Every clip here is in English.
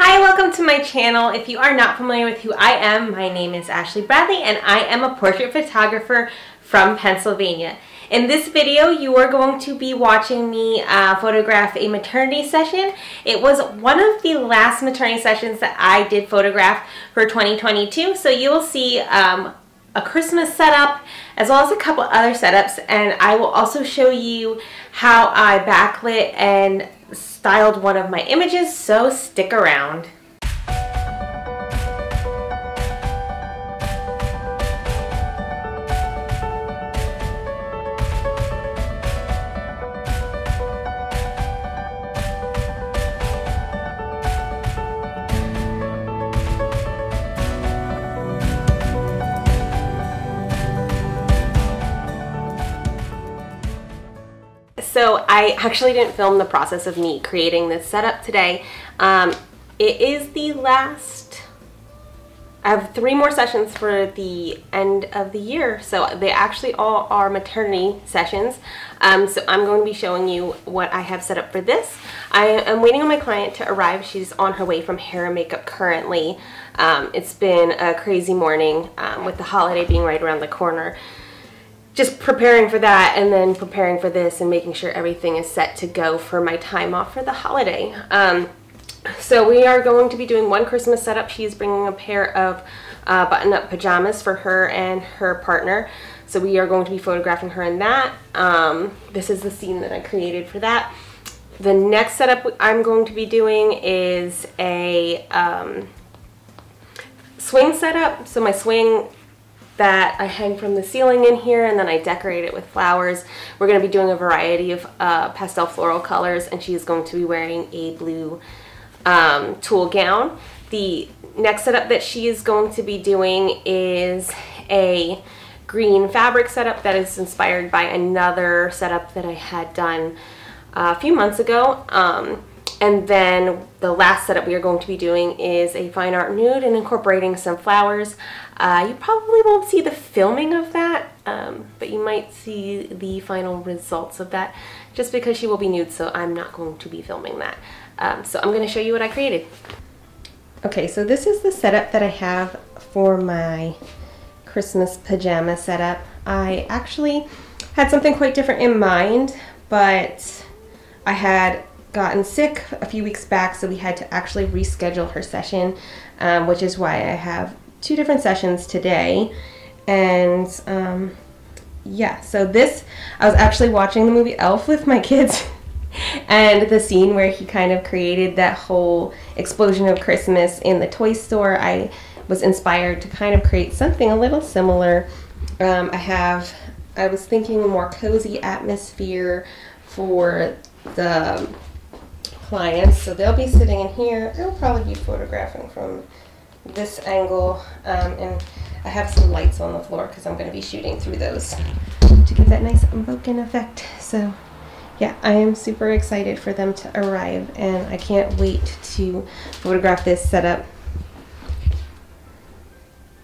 Hi, welcome to my channel. If you are not familiar with who I am, my name is Ashlie Bradley and I am a portrait photographer from Pennsylvania. In this video, you are going to be watching me uh, photograph a maternity session. It was one of the last maternity sessions that I did photograph for 2022, so you will see um, a Christmas setup as well as a couple other setups and I will also show you how I backlit and styled one of my images, so stick around. So I actually didn't film the process of me creating this setup today. Um, it is the last, I have three more sessions for the end of the year. So they actually all are maternity sessions. Um, so I'm going to be showing you what I have set up for this. I am waiting on my client to arrive. She's on her way from hair and makeup currently. Um, it's been a crazy morning um, with the holiday being right around the corner just preparing for that and then preparing for this and making sure everything is set to go for my time off for the holiday. Um, so we are going to be doing one Christmas setup. She's bringing a pair of uh, button-up pajamas for her and her partner. So we are going to be photographing her in that. Um, this is the scene that I created for that. The next setup I'm going to be doing is a um, swing setup. So my swing that I hang from the ceiling in here and then I decorate it with flowers. We're going to be doing a variety of uh, pastel floral colors and she's going to be wearing a blue um, tulle gown. The next setup that she is going to be doing is a green fabric setup that is inspired by another setup that I had done uh, a few months ago. Um, and then the last setup we are going to be doing is a fine art nude and incorporating some flowers. Uh, you probably won't see the filming of that, um, but you might see the final results of that just because she will be nude, so I'm not going to be filming that. Um, so I'm going to show you what I created. Okay, so this is the setup that I have for my Christmas pajama setup. I actually had something quite different in mind, but I had gotten sick a few weeks back, so we had to actually reschedule her session, um, which is why I have two different sessions today. And um, yeah, so this, I was actually watching the movie Elf with my kids. and the scene where he kind of created that whole explosion of Christmas in the toy store, I was inspired to kind of create something a little similar. Um, I have, I was thinking a more cozy atmosphere for the clients. So they'll be sitting in here. I'll probably be photographing from this angle um, and I have some lights on the floor because I'm going to be shooting through those to give that nice unbroken effect. So yeah, I am super excited for them to arrive and I can't wait to photograph this setup.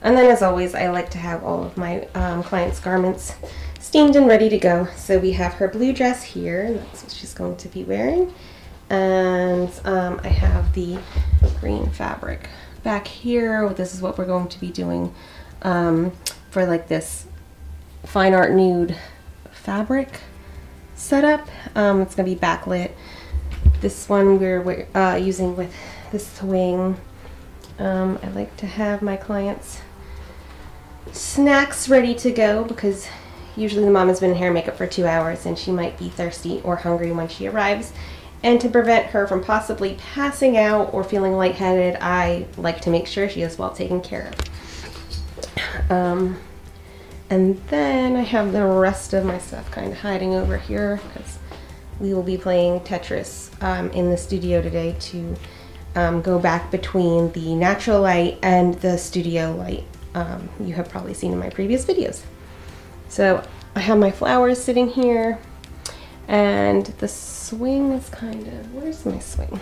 And then as always, I like to have all of my um, clients' garments steamed and ready to go. So we have her blue dress here, and that's what she's going to be wearing. And um, I have the green fabric back here, this is what we're going to be doing um, for like this fine art nude fabric setup. Um, it's going to be backlit. This one we're, uh, using with this swing. Um, I like to have my clients snacks ready to go because usually the mom has been in hair and makeup for two hours and she might be thirsty or hungry when she arrives and to prevent her from possibly passing out or feeling lightheaded, I like to make sure she is well taken care of. Um, and then I have the rest of my stuff kind of hiding over here because we will be playing Tetris um, in the studio today to um, go back between the natural light and the studio light um, you have probably seen in my previous videos. So I have my flowers sitting here and the swing is kind of, where's my swing?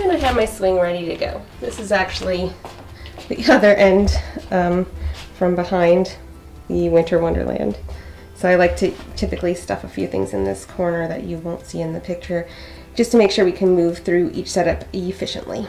And I have my swing ready to go. This is actually the other end um, from behind the Winter Wonderland So I like to typically stuff a few things in this corner that you won't see in the picture just to make sure we can move through each setup efficiently.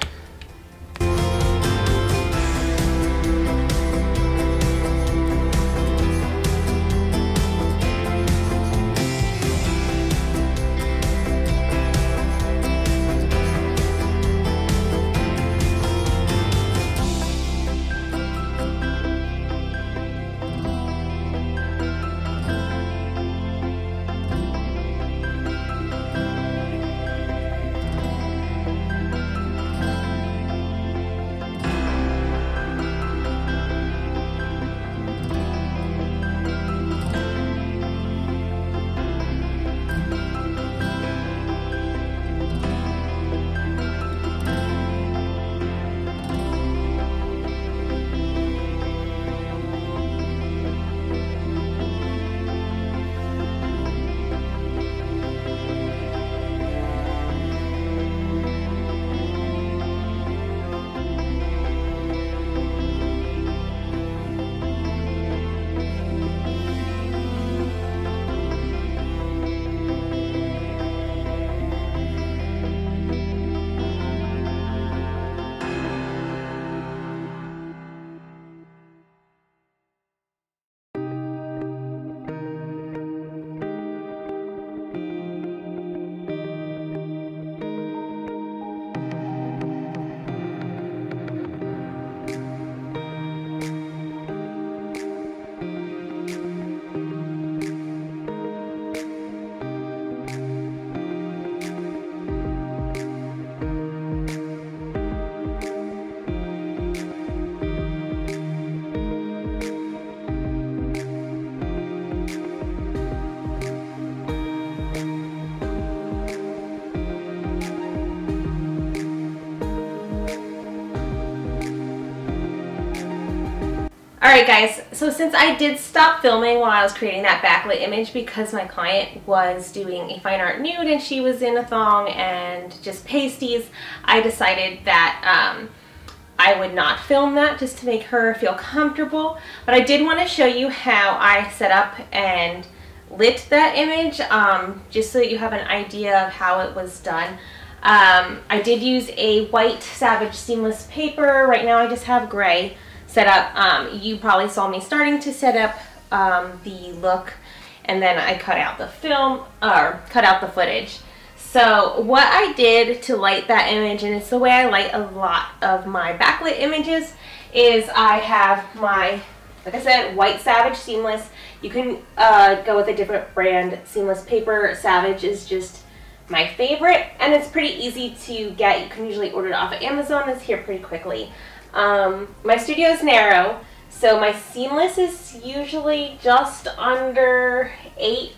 Alright guys, so since I did stop filming while I was creating that backlit image because my client was doing a fine art nude and she was in a thong and just pasties, I decided that um, I would not film that just to make her feel comfortable. But I did want to show you how I set up and lit that image um, just so that you have an idea of how it was done. Um, I did use a white Savage Seamless paper. Right now I just have gray set up. Um, you probably saw me starting to set up um, the look and then I cut out the film or cut out the footage. So what I did to light that image, and it's the way I light a lot of my backlit images, is I have my, like I said, White Savage Seamless. You can uh, go with a different brand. Seamless Paper Savage is just my favorite, and it's pretty easy to get. You can usually order it off of Amazon. It's here pretty quickly. Um, my studio is narrow, so my seamless is usually just under eight,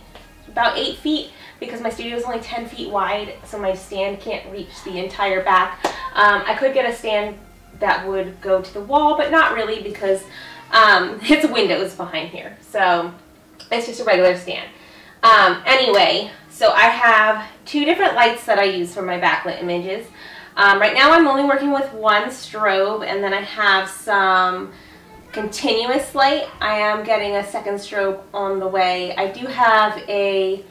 about eight feet, because my studio is only 10 feet wide, so my stand can't reach the entire back. Um, I could get a stand that would go to the wall, but not really because um, it's windows behind here. So it's just a regular stand. Um, anyway, so I have two different lights that I use for my backlit images. Um, right now I'm only working with one strobe and then I have some continuous light. I am getting a second strobe on the way. I do have a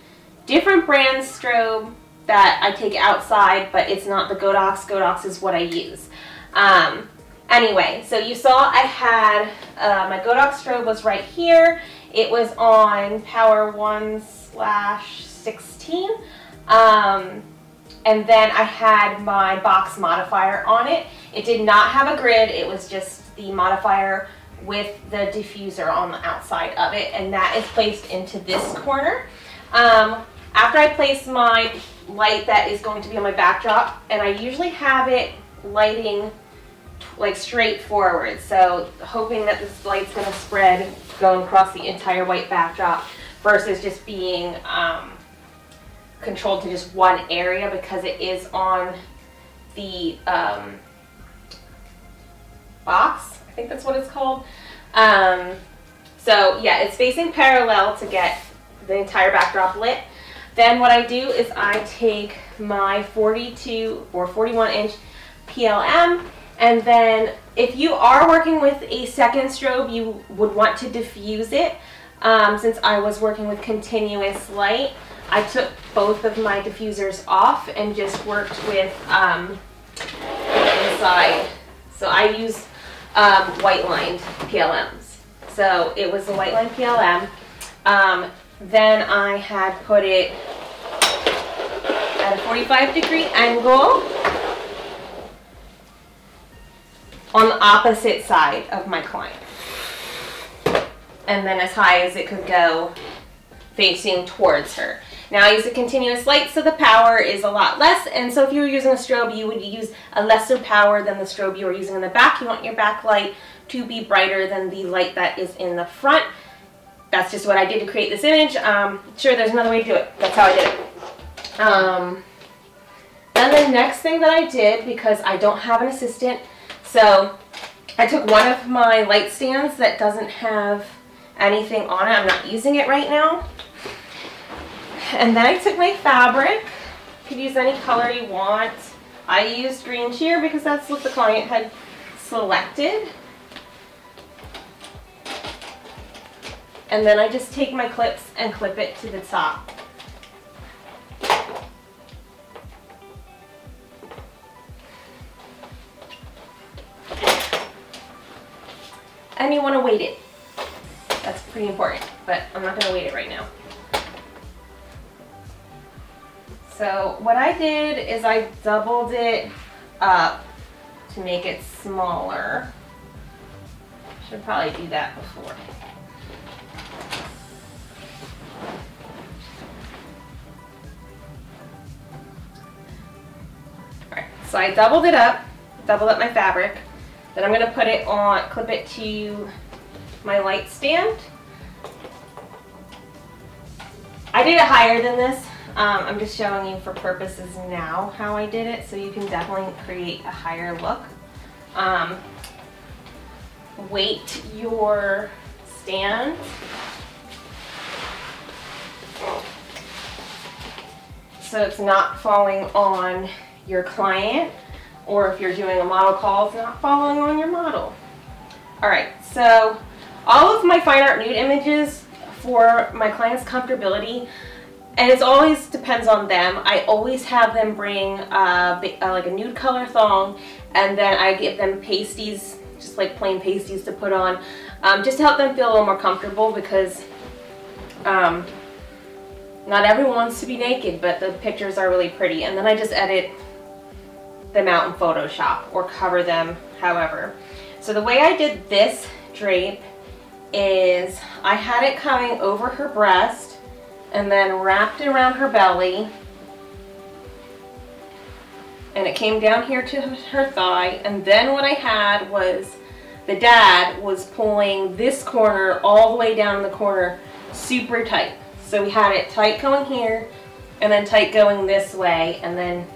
different brand strobe that I take outside, but it's not the Godox. Godox is what I use. Um, anyway, so you saw I had, uh, my Godox strobe was right here. It was on power 1 slash 16. Um, and then I had my box modifier on it. It did not have a grid, it was just the modifier with the diffuser on the outside of it, and that is placed into this corner. Um, after I place my light that is going to be on my backdrop, and I usually have it lighting like straight forward, so hoping that this light's going to spread going across the entire white backdrop versus just being um, controlled to just one area because it is on the um, box. I think that's what it's called. Um, so yeah, it's facing parallel to get the entire backdrop lit. Then what I do is I take my 42 or 41 inch PLM and then if you are working with a second strobe, you would want to diffuse it um, since I was working with continuous light, I took both of my diffusers off and just worked with um, inside. So I used um, white lined PLMs. So it was a white line PLM. Um, then I had put it at a 45 degree angle on the opposite side of my client. And then as high as it could go facing towards her. Now I use a continuous light so the power is a lot less and so if you were using a strobe you would use a lesser power than the strobe you were using in the back. You want your backlight to be brighter than the light that is in the front. That's just what I did to create this image. Um, sure there's another way to do it. That's how I did it. Um, then the next thing that I did because I don't have an assistant so I took one of my light stands that doesn't have anything on it. I'm not using it right now. And then I took my fabric. You could use any color you want. I used green sheer because that's what the client had selected. And then I just take my clips and clip it to the top. And you want to weight it. That's pretty important, but I'm not going to weight it right now. So what I did is I doubled it up to make it smaller. Should probably do that before. Alright, so I doubled it up, doubled up my fabric. Then I'm going to put it on, clip it to my light stand. I did it higher than this um, I'm just showing you for purposes now how I did it, so you can definitely create a higher look. Um, weight your stand. So it's not falling on your client, or if you're doing a model call, it's not falling on your model. All right, so all of my fine art nude images for my client's comfortability, and it always depends on them. I always have them bring uh, uh, like a nude color thong and then I give them pasties, just like plain pasties to put on, um, just to help them feel a little more comfortable because um, not everyone wants to be naked, but the pictures are really pretty. And then I just edit them out in Photoshop or cover them however. So the way I did this drape is I had it coming over her breast and then wrapped it around her belly. And it came down here to her thigh. And then what I had was the dad was pulling this corner all the way down the corner super tight. So we had it tight going here and then tight going this way. And then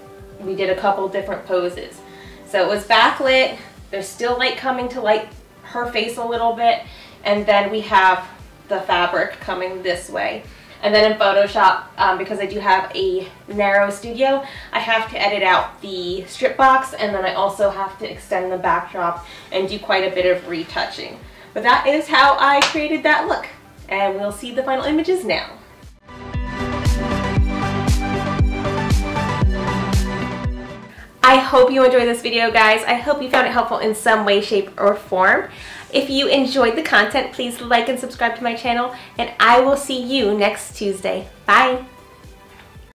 we did a couple different poses. So it was backlit. There's still light coming to light her face a little bit. And then we have the fabric coming this way and then in Photoshop, um, because I do have a narrow studio, I have to edit out the strip box and then I also have to extend the backdrop and do quite a bit of retouching. But that is how I created that look. And we'll see the final images now. I hope you enjoyed this video, guys. I hope you found it helpful in some way, shape, or form. If you enjoyed the content, please like and subscribe to my channel, and I will see you next Tuesday. Bye!